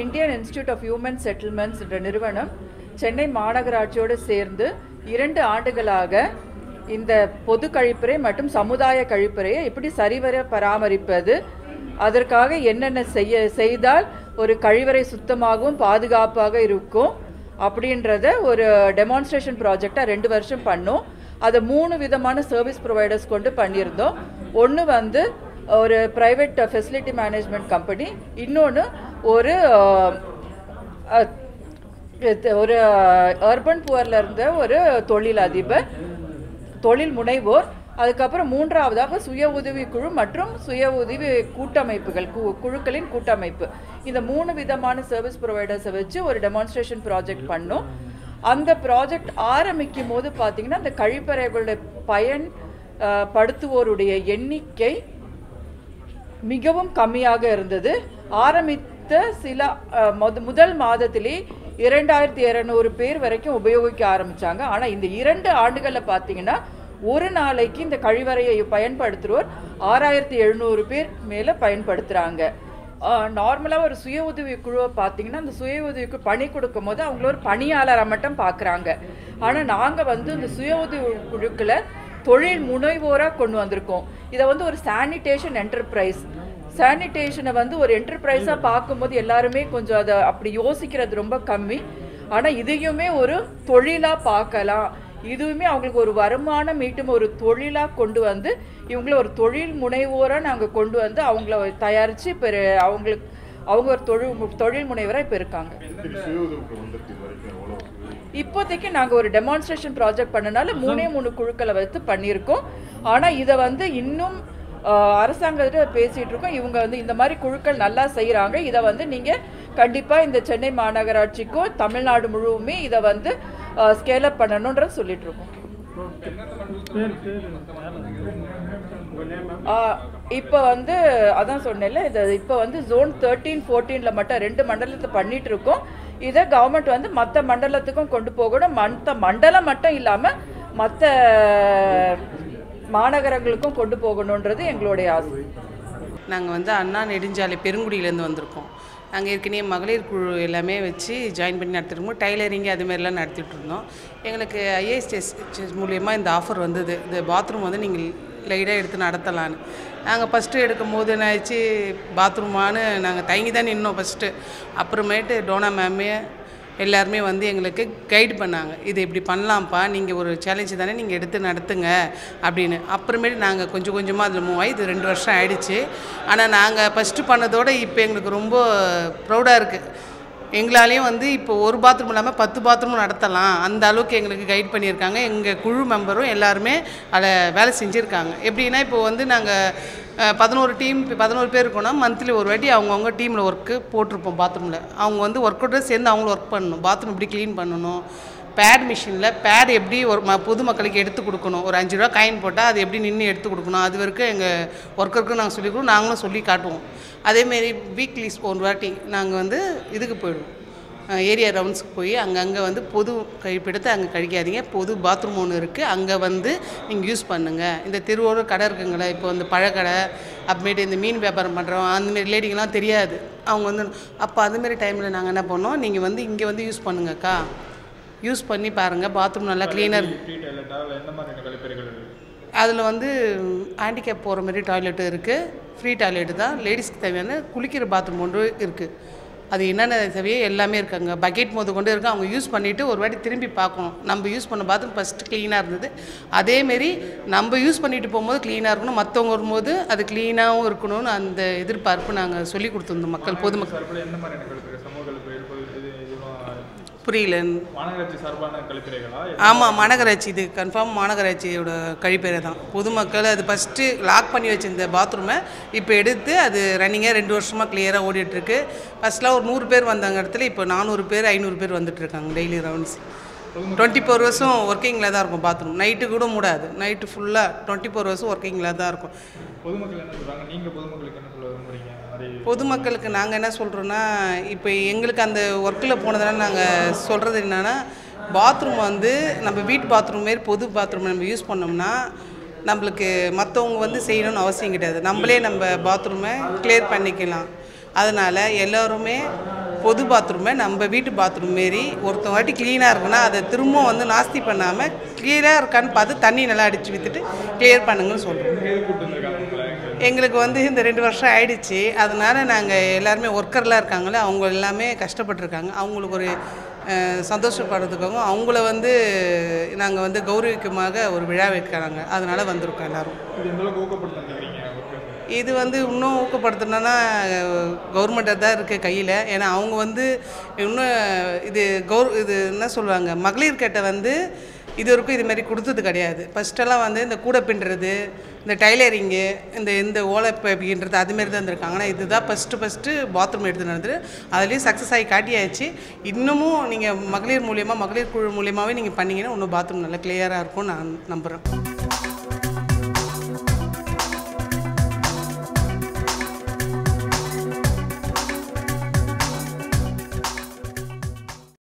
Indian institute of human settlements என்ற நிறுவனம் சென்னை மாநகராட்சியோடு சேர்ந்து இரண்டு ஆண்டுகளாக இந்த பொது கழிப்பறை மற்றும் சமுதாய கழிப்பறையை எப்படி சரிவர பராமரிப்பது அதற்காக என்னென்ன செய்ய செய்தால் ஒரு கழிவறை சுத்தமாகவும் பாதுகாப்பாக இருக்கும் அப்படின்றத ஒரு டெமான்ஸ்ட்ரேஷன் ப்ராஜெக்டாக ரெண்டு வருஷம் பண்ணோம். அதை மூணு விதமான சர்வீஸ் ப்ரொவைடர்ஸ் கொண்டு பண்ணியிருந்தோம். ஒன்று வந்து ஒரு ப்ரைவேட் ஃபெசிலிட்டி மேனேஜ்மெண்ட் கம்பெனி இன்னொன்று ஒரு ஒரு அர்பன் புவரில் இருந்த ஒரு தொழில் அதிபர் தொழில் முனைவோர் அதுக்கப்புறம் மூன்றாவதாக சுய உதவி குழு மற்றும் சுய உதவி கூட்டமைப்புகள் கு- குழுக்களின் கூட்டமைப்பு. இந்த மூணு விதமான சர்வீஸ் ப்ரொவைடர்ஸை வச்சு ஒரு டெமான்ஸ்ட்ரேஷன் ப்ராஜெக்ட் பண்ணோம். அந்த ப்ராஜெக்ட் ஆரம்பிக்கும் போது பார்த்தீங்கன்னா அந்த கழிப்பறைகளுடைய பயன் படுத்துவோருடைய எண்ணிக்கை மிகவும் கம்மியாக இருந்தது. சில முத- முதல் மாதத்திலே இரண்டாயிரத்தி இரநூறு பேர் வரைக்கும் உபயோகிக்க ஆரம்பித்தாங்க ஆனால் இந்த இரண்டு ஆண்டுகளில் பார்த்தீங்கன்னா ஒரு நாளைக்கு இந்த கழிவறையை பயன்படுத்துகிறோர் ஆறாயிரத்தி எழுநூறு பேர் மேலே பயன்படுத்துகிறாங்க நார்மலாக ஒரு சுய உதவி குழுவை பார்த்தீங்கன்னா அந்த சுய உதவிக்கு பணி கொடுக்கும் போது அவங்கள ஒரு பணியாளரை மட்டும் பார்க்குறாங்க ஆனால் நாங்கள் வந்து இந்த சுய உதவி குழுக்களை தொழில் முனைவோராக கொண்டு வந்திருக்கோம். இதை வந்து ஒரு சானிடேஷன் என்டர்பிரைஸ் சானிடேஷனை வந்து ஒரு என்டர்பிரைஸாக பார்க்கும்போது எல்லாருமே கொஞ்சம் அதை அப்படி யோசிக்கிறது ரொம்ப கம்மி. ஆனால் இதையுமே ஒரு தொழிலாக பார்க்கலாம். இதுவுமே அவங்களுக்கு ஒரு வருமானம் ஈட்டும் ஒரு தொழிலாக கொண்டு வந்து இவங்கள ஒரு தொழில் முனைவோராக நாங்கள் கொண்டு வந்து அவங்கள தயாரித்து இப்போ அவங்களுக்கு அவங்க ஒரு தொழில் தொழில் முனைவராக இப்போ இருக்காங்க. இப்போதைக்கு நாங்கள் ஒரு டெமான்ஸ்ட்ரேஷன் ப்ராஜெக்ட் பண்ணனால மூணே மூணு குழுக்களை வைத்து பண்ணியிருக்கோம். ஆனால் இதை வந்து இன்னும் அரசாங்கத்திட்ட பேசிகிட்டு இருக்கோம் இவங்க வந்து இந்த மாதிரி குழுக்கள் நல்லா செய்கிறாங்க இதை வந்து நீங்கள் கண்டிப்பாக இந்த சென்னை மாநகராட்சிக்கும் தமிழ்நாடு முழுவதுமே இதை வந்து ஸ்கேல் அப் பண்ணணுன்றது சொல்லிட்டு இருக்கோம் இப்போ வந்து அதான் சொன்னேன்ல இது இப்போ வந்து ஜோன் தேர்ட்டீன் ஃபோர்டீனில் மட்டும் ரெண்டு மண்டலத்தை பண்ணிட்டு இருக்கோம் இதை கவர்மெண்ட் வந்து மற்ற மண்டலத்துக்கும் கொண்டு போகணும். மற்ற மண்டலம் மட்டும் இல்லாமல் மற்ற மாநகரங்களுக்கும் கொண்டு போகணுன்றது எங்களுடைய ஆசை. நாங்கள் வந்து அண்ணா நெடுஞ்சாலை பெருங்குடியிலேருந்து வந்திருக்கோம். நாங்கள் ஏற்கனவே மகளிர் குழு எல்லாமே வச்சு ஜாயின் பண்ணி நடத்திருக்கோம். டைலரிங்கு அதுமாரிலாம் நடத்திட்டு இருந்தோம். எங்களுக்கு ஐஏஎஸ்டிஎஸ் மூலியமாக இந்த ஆஃபர் வந்தது. இந்த பாத்ரூம் வந்து நீங்கள் லைடாக எடுத்து நடத்தலான்னு நாங்கள் ஃபஸ்ட்டு எடுக்கும் போது என்ன ஆச்சு பாத்ரூமானு நாங்கள் தயங்கி தான் நின்னோம் ஃபஸ்ட்டு அப்புறமேட்டு டோனா மேமே எல்லாருமே வந்து எங்களுக்கு கைடு பண்ணாங்க. இது இப்படி பண்ணலாம்ப்பா நீங்கள் ஒரு சேலஞ்சு தானே நீங்கள் எடுத்து நடத்துங்க அப்படின்னு. அப்புறமேட்டு நாங்கள் கொஞ்சம் கொஞ்சமாக அதில் மூவ் ஆகி இது ரெண்டு வருஷம் ஆயிடுச்சு. ஆனால் நாங்கள் ஃபஸ்ட்டு பண்ணதோட இப்போ எங்களுக்கு ரொம்ப ப்ரௌடாக இருக்குது எங்களாலேயும் வந்து இப்போ ஒரு பாத்ரூம் இல்லாமல் பத்து பாத்ரூம் நடத்தலாம். அந்த அளவுக்கு எங்களுக்கு கைட் பண்ணியிருக்காங்க. எங்கள் குழு மெம்பரும் எல்லாருமே அதில் வேலை செஞ்சுருக்காங்க. எப்படின்னா இப்போ வந்து நாங்கள் பதினோரு டீம் பதினோரு பேர் இருக்கோம்னா மந்த்லி ஒரு வாட்டி அவங்கவுங்க டீமில் ஒர்க்கு போட்டிருப்போம் பாத்ரூமில் அவங்க வந்து ஒர்க் சேர்ந்து அவங்களும் ஒர்க் பண்ணணும். பாத்ரூம் இப்படி க்ளீன் பண்ணணும். பேட் மிஷினில் பேட் எப்படி ஒரு ம பொதுமக்களுக்கு எடுத்து கொடுக்கணும்? ஒரு அஞ்சு ரூபா காயின் போட்டால் அது எப்படி நின்று எடுத்து கொடுக்கணும்? அது வரைக்கும் எங்கள் ஒர்க்கருக்கும் நாங்கள் சொல்லிக் கொடுக்கணும். நாங்களும் சொல்லி காட்டுவோம். அதேமாரி வீக்லி ஒரு வாட்டி நாங்கள் வந்து இதுக்கு போயிடுவோம். ஏரியா ரவுண்ட்ஸ்க்கு போய் அங்கங்கே வந்து பொது கழிப்பிடத்தை அங்கே கழிக்காதீங்க. பொது பாத்ரூம் ஒன்று இருக்குது அங்கே வந்து நீங்கள் யூஸ் பண்ணுங்கள் இந்த திருவோடு கடை இருக்குங்களே இப்போ வந்து பழக்கடை அப்புறமேட்டு இந்த மீன் வியாபாரம் பண்ணுறோம் அந்தமாரி லேடிங்கெலாம் தெரியாது. அவங்க வந்து அப்போ அதுமாரி டைமில் நாங்கள் என்ன பண்ணோம்? நீங்கள் வந்து இங்கே வந்து யூஸ் பண்ணுங்கக்கா. யூஸ் பண்ணி பாருங்கள் பாத்ரூம் நல்லா க்ளீனாக அதில் வந்து ஹேண்டிகேப் போகிற மாதிரி டாய்லெட்டு இருக்குது ஃப்ரீ டாய்லெட்டு தான். லேடிஸ்க்கு தேவையான குளிக்கிற பாத்ரூம் ஒன்று இருக்குது அது என்னென்ன தேவையோ எல்லாமே இருக்காங்க. பக்கெட் மொதல் கொண்டு இருக்கு. அவங்க யூஸ் பண்ணிவிட்டு ஒரு வாட்டி திரும்பி பார்க்கணும். நம்ம யூஸ் பண்ண பாத்ரூம் ஃபஸ்ட்டு க்ளீனாக இருந்தது. அதேமாரி நம்ம யூஸ் பண்ணிட்டு போகும்போது க்ளீனாக இருக்கணும். மற்றவங்க வரும்போது அது க்ளீனாகவும் இருக்கணும்னு அந்த எதிர்பார்ப்பு நாங்கள் சொல்லி கொடுத்துருந்தோம் மக்கள் பொதுமக்கள் சார்பில் எந்த மாதிரியான கழிப்பறை சமூக கழிப்பறை பொது இது இதுவும் புரியல மாநகராட்சி சார்பான கழிப்பறைகளா? ஆமாம் மாநகராட்சி. இது கன்ஃபார்ம் மாநகராட்சியோட கழிப்பறை தான். பொதுமக்கள் அது ஃபஸ்ட்டு லாக் பண்ணி வச்சிருந்த பாத்ரூமை இப்போ எடுத்து அது ரன்னிங்காக ரெண்டு வருஷமாக கிளியராக ஓடிட்டுருக்கு. ஃபஸ்ட்லாம் ஒரு நூறு பேர் வந்தாங்க இடத்துல இப்போ நானூறு பேர் ஐநூறு பேர் வந்துட்டு இருக்காங்க டெய்லி ரவுண்ட்ஸ் டுவெண்ட்டி ஃபோர் ஹவர்ஸும் ஒர்க்கிங்கில் தான் இருக்கும் பாத்ரூம் நைட்டு கூட மூடாது. நைட்டு ஃபுல்லாக டுவெண்ட்டி ஃபோர் ஹவர்ஸும் ஒர்க்கிங்கில் தான் இருக்கும். பொதுமக்கள் என்ன சொல்றாங்க? நீங்க பொதுமக்களுக்கு என்ன சொல்ல மாதிரி பொதுமக்களுக்கு நாங்கள் என்ன சொல்கிறோன்னா இப்போ எங்களுக்கு அந்த ஒர்க்கில் போனதுனால நாங்கள் சொல்கிறது என்னென்னா பாத்ரூம் வந்து நம்ம வீட்டு பாத்ரூம் மாரி பொது பாத்ரூம் நம்ம யூஸ் பண்ணோம்னா நம்மளுக்கு மற்றவங்க வந்து செய்யணும்னு அவசியம் கிடையாது. நம்மளே நம்ம பாத்ரூமை கிளியர் பண்ணிக்கலாம். அதனால் எல்லோருமே பொது பாத்ரூமை நம்ம வீட்டு பாத்ரூம் மாரி ஒருத்தவங்க வாட்டி க்ளீனாக இருக்குன்னா அதை திரும்ப வந்து நாஸ்தி பண்ணாமல் க்ளியராக இருக்கான்னு பார்த்து தண்ணி நல்லா அடித்து விற்றுட்டு கிளியர் பண்ணுங்கன்னு சொல்கிறோம் எங்களுக்கு வந்து இந்த ரெண்டு வருஷம் ஆயிடுச்சு. அதனால நாங்கள் எல்லாருமே ஒர்க்கர்லாம் இருக்காங்களே அவங்க எல்லாமே கஷ்டப்பட்டிருக்காங்க. அவங்களுக்கு ஒரு சந்தோஷப்படுறதுக்காகவும் அவங்கள வந்து நாங்கள் வந்து கௌரவிக்கமாக ஒரு விழா வைக்கிறாங்க. அதனால வந்திருக்கோம் எல்லாரும். இது வந்து இன்னும் ஊக்கப்படுத்தணும்னா கவர்மெண்ட்டை தான் இருக்குது கையில். ஏன்னா அவங்க வந்து இன்னும் இது கௌர் இது என்ன சொல்லுவாங்க மகளிர் கிட்ட வந்து இது வரைக்கும் இது மாதிரி கொடுத்தது கிடையாது. ஃபஸ்ட்டெல்லாம் வந்து இந்த கூடை பின்னுறது இந்த டைலரிங்கு இந்த இந்த ஓலை பின்னுறது அதுமாரி தான் இருந்திருக்காங்க. ஆனால் இதுதான் ஃபஸ்ட்டு ஃபஸ்ட்டு பாத்ரூம் எடுத்து நடந்தது. அதுலேயும் சக்ஸஸ் ஆகி காட்டியாச்சு. இன்னமும் நீங்கள் மகளிர் மூலியமாக மகளிர் குழு மூலியமாகவே நீங்கள் பண்ணிங்கன்னா இன்னும் பாத்ரூம் நல்லா கிளியராக இருக்கும் நான் நம்புகிறேன்